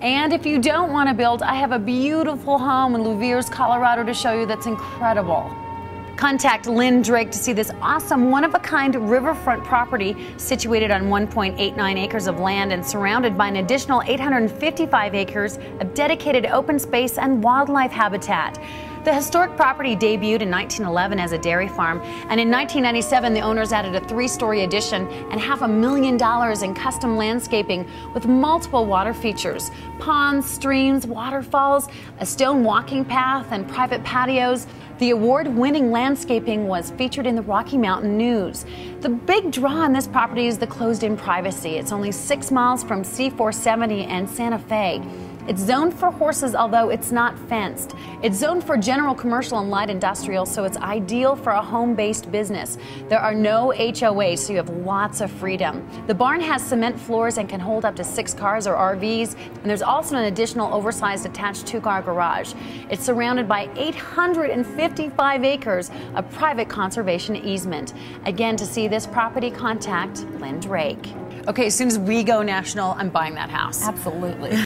And if you don't want to build, I have a beautiful home in Louviers, Colorado to show you that's incredible. Contact Lyn Drake to see this awesome one of a kind riverfront property situated on 1.89 acres of land and surrounded by an additional 855 acres of dedicated open space and wildlife habitat. The historic property debuted in 1911 as a dairy farm, and in 1997, the owners added a three story addition and half a million dollars in custom landscaping with multiple water features ponds, streams, waterfalls, a stone walking path, and private patios. The award winning landscaping was featured in the Rocky Mountain News. The big draw on this property is the closed in privacy. It's only six miles from C470 and Santa Fe. It's zoned for horses, although it's not fenced. It's zoned for general commercial and light industrial, so it's ideal for a home based business. There are no HOAs, so you have lots of freedom. The barn has cement floors and can hold up to six cars or RVs, and there's also an additional oversized attached two car garage. It's surrounded by 855 acres of private conservation easement. Again, to see this property, contact Lyn Drake. Okay, as soon as we go national, I'm buying that house. Absolutely.